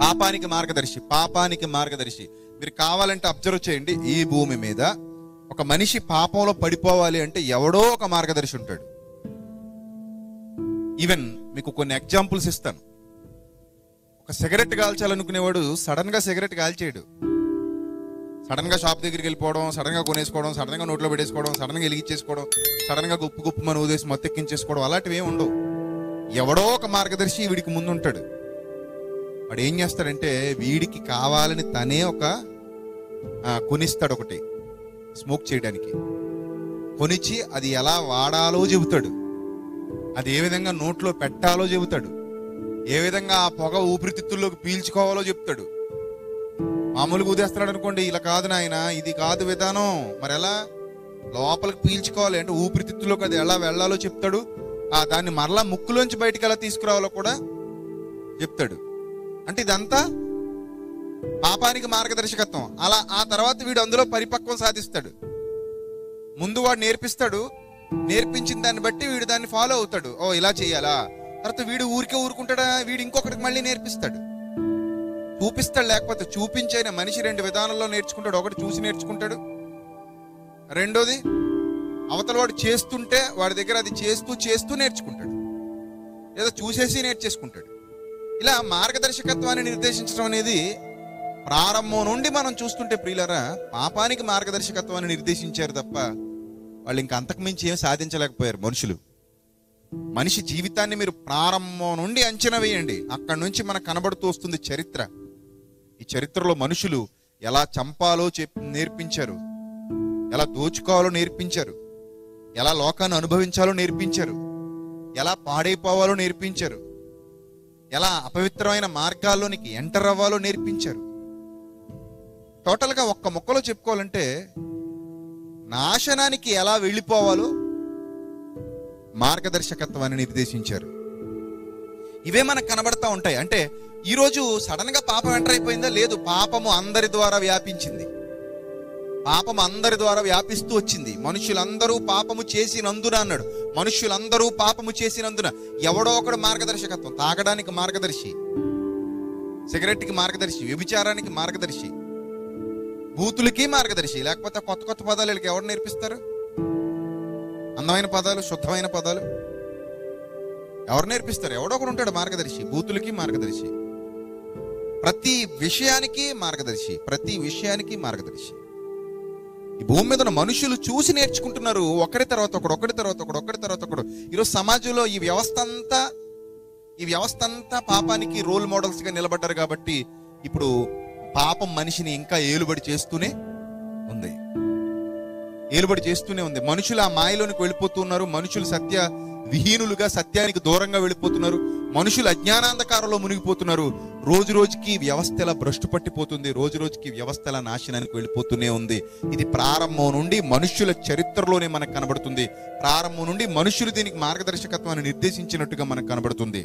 పాపానికి మార్గదర్శి పాపానికి మార్గదర్శి. మీరు కావాలంటే అబ్జర్వ్ చేయండి ఈ భూమి మీద ఒక మనిషి పాపంలో పడిపోవాలి అంటే ఎవడో ఒక మార్గదర్శి ఉంటాడు. ఈవెన్ మీకు కొన్ని ఎగ్జాంపుల్స్ ఇస్తాను. ఒక సిగరెట్ కాల్చాలనుకునేవాడు సడన్గా సిగరెట్ కాల్చేయడు. సడన్గా షాప్ దగ్గరికి వెళ్ళిపోవడం సడన్గా కొనేసుకోవడం సడన్గా నోట్లో పెట్టేసుకోవడం సడన్గా వెలిగించేసుకోవడం సడన్గా గుప్పు గుప్పు మన ఊదేసి మొత్తెక్కించేసుకోవడం అలాంటివి ఏమి ఉండవు. ఎవడో ఒక మార్గదర్శి వీడికి ముందుంటాడు. వాడు ఏం చేస్తాడంటే వీడికి కావాలని తనే ఒక కొనిస్తాడు ఒకటి స్మోక్ చేయడానికి. కొనిచ్చి అది ఎలా వాడాలో చెబుతాడు. అది ఏ విధంగా నోట్లో పెట్టాలో చెబుతాడు. ఏ విధంగా ఆ పొగ ఊపిరితిత్తుల్లోకి పీల్చుకోవాలో చెప్తాడు మామూలుగా ఊదేస్తున్నాడు అనుకోండి ఇలా కాదు నాయన ఇది కాదు విధానం. మరి ఎలా లోపలికి పీల్చుకోవాలి? అంటే ఊపిరితిత్తులోకి అది ఎలా వెళ్ళాలో చెప్తాడు. ఆ దాన్ని మరలా ముక్కులోంచి బయటికి ఎలా తీసుకురావాలో కూడా చెప్తాడు. అంటే ఇదంతా పాపానికి మార్గదర్శకత్వం. అలా ఆ తర్వాత వీడు అందులో పరిపక్వం సాధిస్తాడు. ముందు వాడు నేర్పిస్తాడు. నేర్పించిన దాన్ని బట్టి వీడు దాన్ని ఫాలో అవుతాడు. ఓ ఇలా చేయాలా? తర్వాత వీడు ఊరికే ఊరుకుంటాడా? వీడు ఇంకొకటికి మళ్ళీ నేర్పిస్తాడు. చూపిస్తాడు లేకపోతే చూపించైన మనిషి రెండు విధానంలో నేర్చుకుంటాడు. ఒకటి చూసి నేర్చుకుంటాడు. రెండోది అవతల వాడు చేస్తుంటే వాడి దగ్గర అది చేస్తూ చేస్తూ నేర్చుకుంటాడు. లేదా చూసేసి నేర్చేసుకుంటాడు. ఇలా మార్గదర్శకత్వాన్ని నిర్దేశించడం అనేది ప్రారంభం నుండి మనం చూస్తుంటే ప్రియులరా పాపానికి మార్గదర్శకత్వాన్ని నిర్దేశించారు తప్ప వాళ్ళు ఇంకా అంతకుమించి ఏం సాధించలేకపోయారు మనుషులు. మనిషి జీవితాన్ని మీరు ప్రారంభం నుండి అంచనా వేయండి. అక్కడి నుంచి మనకు కనబడుతూ వస్తుంది చరిత్ర. ఈ చరిత్రలో మనుషులు ఎలా చంపాలో చెప్ నేర్పించారు. ఎలా దోచుకోవాలో నేర్పించారు. ఎలా లోకాన్ని అనుభవించాలో నేర్పించారు. ఎలా పాడైపోవాలో నేర్పించారు. ఎలా అపవిత్రమైన మార్గాల్లోనికి ఎంటర్ అవ్వాలో నేర్పించారు. టోటల్గా ఒక్క మొక్కలో చెప్పుకోవాలంటే నాశనానికి ఎలా వెళ్ళిపోవాలో మార్గదర్శకత్వాన్ని నిర్దేశించారు. ఇవే మనకు కనబడతా ఉంటాయి. అంటే ఈరోజు సడన్గా పాపం ఎంటర్ అయిపోయిందా? లేదు పాపము అందరి ద్వారా వ్యాపించింది. పాపం అందరి ద్వారా వ్యాపిస్తూ వచ్చింది. మనుషులందరూ పాపము చేసినందున అన్నాడు. మనుషులందరూ పాపము చేసినందున ఎవడో ఒకడు మార్గదర్శకత్వం. తాగడానికి మార్గదర్శి. సిగరెట్కి మార్గదర్శి. వ్యభిచారానికి మార్గదర్శి. బూతులకి మార్గదర్శి. లేకపోతే కొత్త కొత్త పదాలు వీళ్ళకి ఎవరు నేర్పిస్తారు? అందమైన పదాలు శుద్ధమైన పదాలు ఎవరు నేర్పిస్తారు? ఎవడో ఒకడు ఉంటాడు మార్గదర్శి. బూతులకి మార్గదర్శి. ప్రతి విషయానికి మార్గదర్శి. ప్రతి విషయానికి మార్గదర్శి. ఈ భూమి మీద ఉన్న మనుషులు చూసి నేర్చుకుంటున్నారు. ఒకరి తర్వాత ఒకడు ఒకరి తర్వాత ఒకడు ఒకరి తర్వాత ఒకడు. ఈరోజు సమాజంలో ఈ వ్యవస్థ అంతా ఈ వ్యవస్థ అంతా పాపానికి రోల్ మోడల్స్గా నిలబడ్డారు కాబట్టి ఇప్పుడు పాపం మనిషిని ఇంకా ఏలుబడి చేస్తూనే ఉంది. ఏలుబడి చేస్తూనే ఉంది. మనుషులు ఆ మాయలోనికి వెళ్ళిపోతున్నారు. మనుషులు సత్య విహీనులుగా సత్యానికి దూరంగా వెళ్ళిపోతున్నారు. మనుషులు అజ్ఞానాంధకారంలో మునిగిపోతున్నారు. రోజు రోజుకి వ్యవస్థల భ్రష్టు పట్టిపోతుంది. రోజు రోజుకి వ్యవస్థల నాశనానికి వెళ్ళిపోతూనే ఉంది. ఇది ప్రారంభం నుండి మనుష్యుల చరిత్రలోనే మనకు కనబడుతుంది. ప్రారంభం నుండి మనుషులు దీనికి మార్గదర్శకత్వాన్ని నిర్దేశించినట్టుగా మనకు కనబడుతుంది.